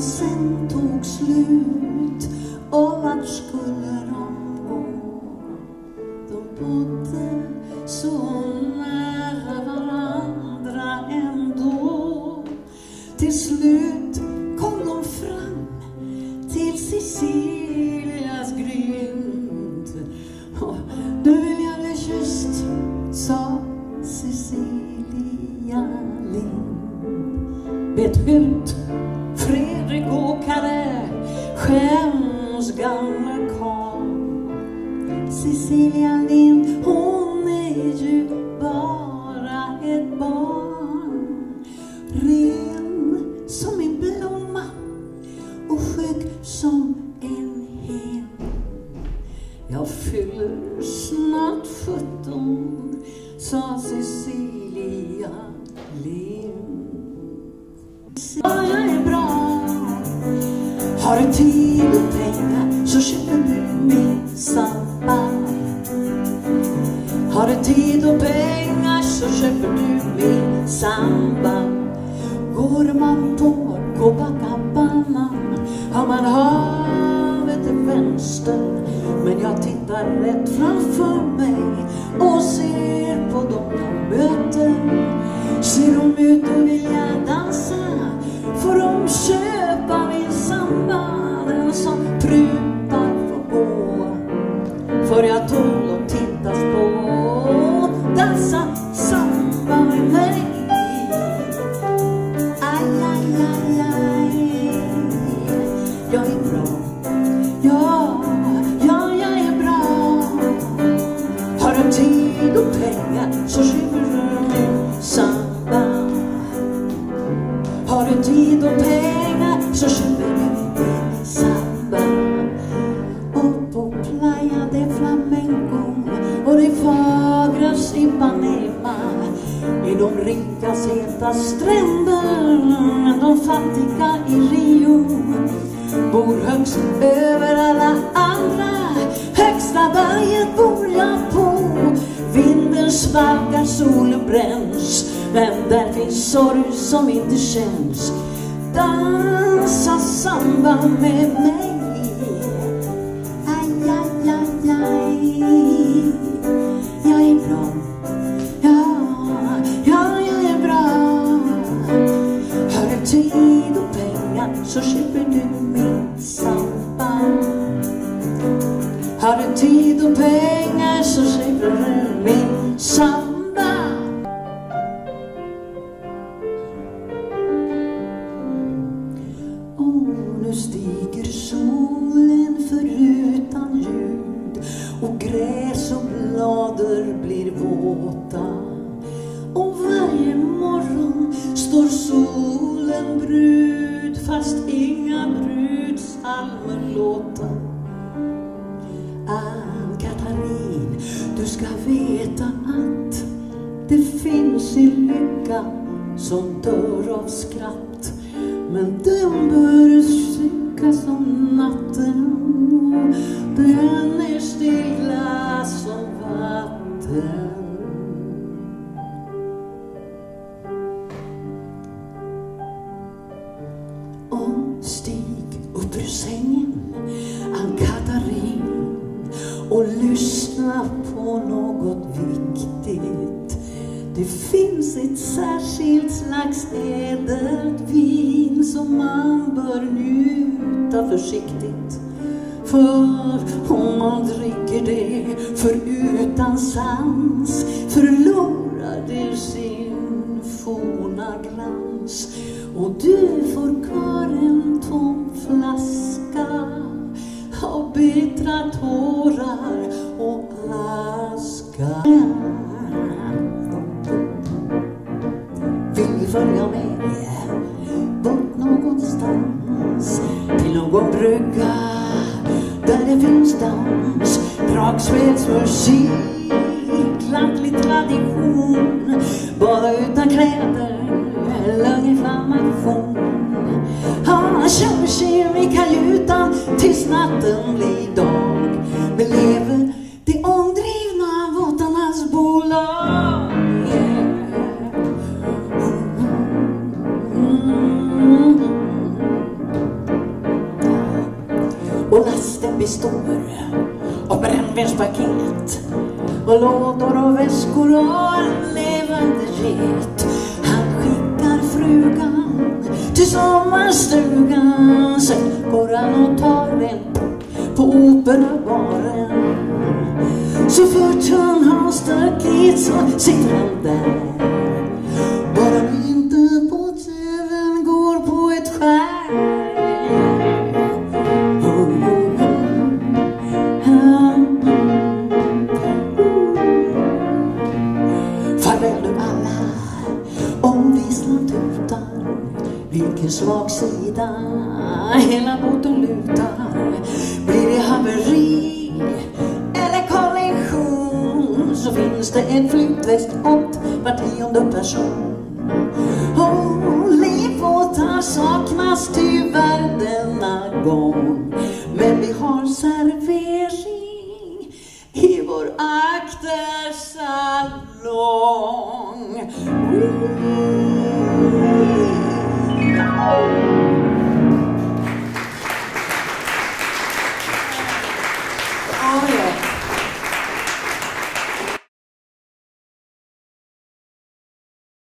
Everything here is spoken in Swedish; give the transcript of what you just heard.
dansen tog slut och vart skulle de gå? De bodde så nära varandra ändå. Till slut kom de fram till Cecilias grind Nu du vill jag bli kysst, sa Cecilia Lind. Vet ut, aldrig åkare, skäms gamle karl. Cecilia Lind, hon är ju bara ett barn. Ren som en blomma och skygg som en hen. Jag fyller snart sjutton, sa Cecilia Lind. Ja. Har du tid och pengar så köper du min samba. Har du tid och pengar så köper du min samba. Går man på Copacabana har man havet till vänster. Men jag tittar rätt framför mig och ser på dem jag möter. Ser de ut och vilja dansa det fagras Ipanema är de rikas heta stränder men de fattiga i Rio. Bor högst över alla andra högsta berget bor jag på. Vinden svalkar, solen bränns men där finns sorg som inte känns. Dansa samba med mig. Så köper du min samba. Har du tid och pengar så köper du min samba. Och nu stiger solen förutan ljud och gräs och blader blir våta. Fast inga brudsalmer låta. Ann-Katarin, du ska veta att det finns en lycka som dör av skratt. Men den bör synka som natten upp ur sängen Ann-Katarin och lyssna på något viktigt det finns ett särskilt slags ädelt vin som man bör njuta försiktigt. För om man dricker det förutan sans förlorar det sin forna glans. Och du får kvar tom flaska av bittra tårar och aska. Vill ni följa med bort någonstans till någon brygga där det finns dans, dragspelsmusik, lantlig tradition, bara utan kläder, lunginflammation. Han tjum tjim i kajutan tills natten blir dag. Men lever de omdrivna våtarnas bolag. Och lasten består av brännvinspaket och lådor och väskor och en levande get till sommarstugan. Sen går han och tar en på operabaren. Så fort han har staket så sitter han Svag sida, hela båten lutar. Blir det haveri eller kollision så finns det en flytväst åt var tionde person. Och livbåtar saknas tyvärr denna gång. Men vi har servering i vår aktersalong.